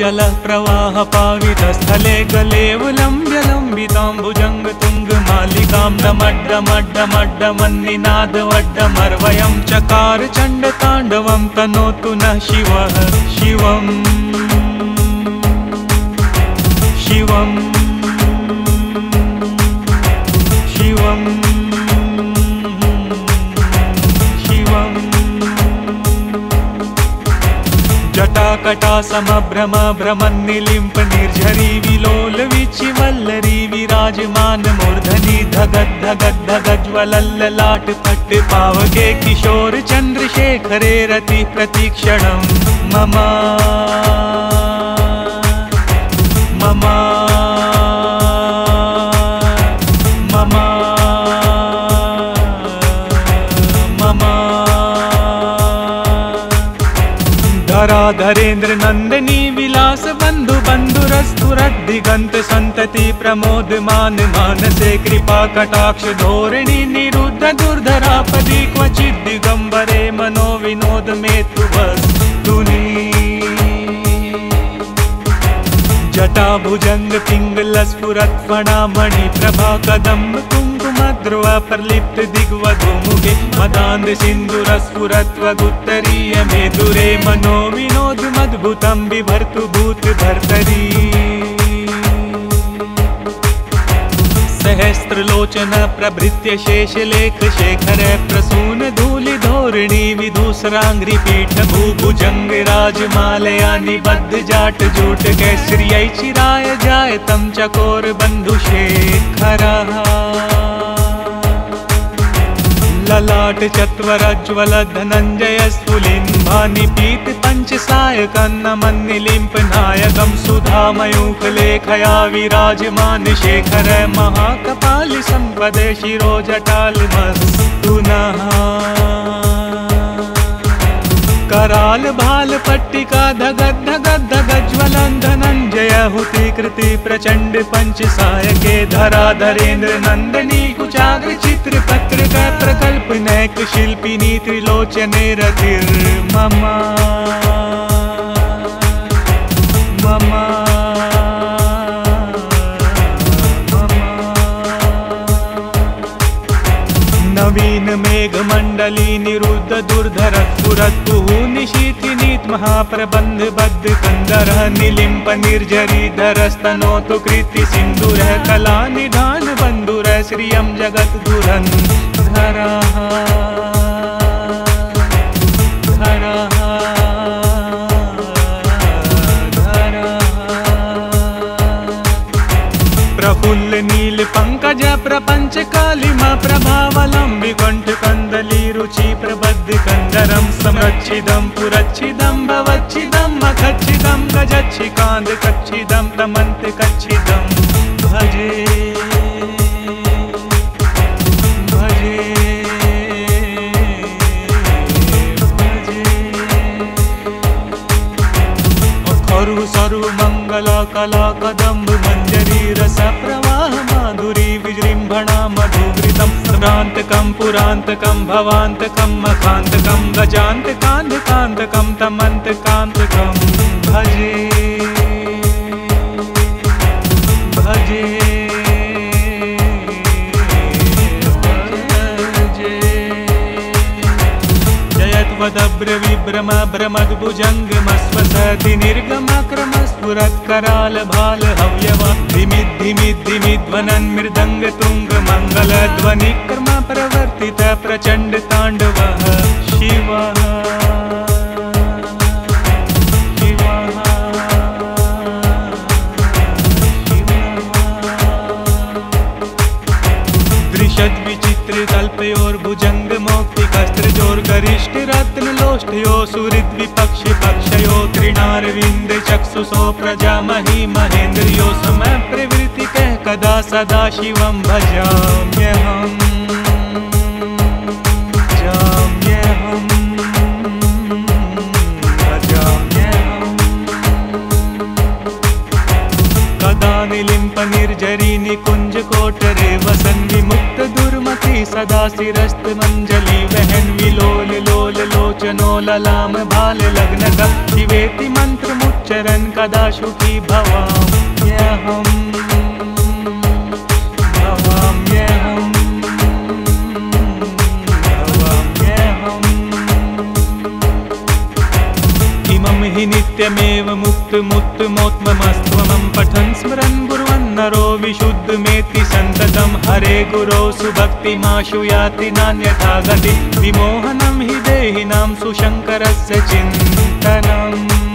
जलप्रवाहपावितस्थले कलेवुलं नमड्डमड्डमड्डमन्निनादवड्डमर्वयं नमड्डमड्डमड्डमन्दिनाथमड्डमर्वयं चकारचण्डताण्डवं तनोतु नः शिवः शिवम् शिवम् समभ्रम भ्रमन्निलिम्प निर्झरी विलोल विचिवल्लरी विराजमान मूर्धनि धगद, धगद् धगज्वलल्ललाट पट्ट पावके किशोर चन्द्रशेखरे रति प्रतीक्षणं मम रान्द्र नन्दनी विलास रद्दिगन्त सन्तति प्रमोद मान मानसे कृपा कटाक्ष कृपाकटाक्षधोरिणि निरुद्ध दुर्धरापदि क्वचित् दिगम्बरे मनोविनोदमे जटा भुजङ्गपिङ्गलस्फुरत् जटाभुजङ्ग मणि मणिप्रभा कदम्ब कुंकुम ध्रुव प्रलिप्त दिग्वधु मुखे मदान्द सिंधुर स्फुरत्व गुत्तरीय मेदुरे मनो विनोद मद्भुतं बिभर्तु भूत भर्तरी सहस्त्रलोचन प्रभृत्य शेषलेख शेखर प्रसून धूलि धोरिणी विधूसराङ्घ्रि पीठ भूभुजङ्ग राजमालया निबद्ध जाट जूट कैश्रियै चिराय जाय तं चकोर बन्धु शेखरः। ललाट चत्वरज्वल धनञ्जय स्फुलिन्भानि पीत पञ्चसायकन्नमन्निलिम्प नायकं सुधामयूखलेखया विराजमान शेखर महाकपालि सम्पदे शिरोजटालमस्तु नः कराल भाल पट्टिका धगद् धगद् धगज्वलं धनञ्जय हुति कृति प्रचण्ड पंच सायके धराधरेन्द्र नन्दनी कुचाग्र चित्र पत्रिक प्रकल्प नैक शिल्पिनी त्रिलोचने रतिर्मम मम नवीन मेघमण्डली निरुद्ध दुर्धर पुरत्पुः निशीथिनीत् महाप्रबन्ध बद्ध कन्दरः निलिम्प निर्झरी धरस्तनोतु कृति सिन्दूरः कला निधान बन्धुरः श्रियं जगत् धुरन्धरः प्रफुल्ल नील पंकज प्रपंच कालिमा प्रभावलंबि कंठ कंदली रुचि प्रबद्ध कंदरम संरक्षिदम पुरच्छिदम भवच्छिदम मखच्छिदम गजच्छि कांद कच्छिदम तमंत भवांतकम मखांतकम गजांतकांत कांतकम तमंत कांतकम भजे भजे भजे। जयत्वदभ्र विभ्रम भ्रमद्भुजङ्गमस्वसति निर्गमक्रम। स्फुरत्कराल भाल हव्यवा। धिमिद् धिमिद् धिमिध्वनन् मृदङ्ग तुङ्ग मङ्गलध्वनिक्रम प्रवर्तित प्रचण्ड ताण्डवः। शिवः। शिवः। शिवः विचित्रितल्पयोर्भुजङ्गमौक्तिकस्त्रजोर्गरिष्ठरत्नलोष्ठयो चक्षुषो प्रजामही महेन्द्रियो समप्रवृतिकः कदा सदा शिवं भजाम्यहं भजाम्या कदा निलिम्पनिर्जरि निकुञ्जकोटरे वसन्तिमुक्तदुर्मी सदा शिरस्तमञ्जलि ललाम भाल लग्न शिवेति मन्त्रमुच्चरन् कदा सुखी भवाम्यहम् भवाम्यहम् भवाम्यहम् इमं हि नित्यमेव मुक्तमुत्तमोत्तमस्त्वमं पठन् स्मरन् कुर्वन्नरो विशुद्धमेति सन्ततं। हरे गुरो सुभक्तिमाशु याति नान्यथा गति। विमोहनं हि देहिनां सुशङ्करस्य चिन्तनम्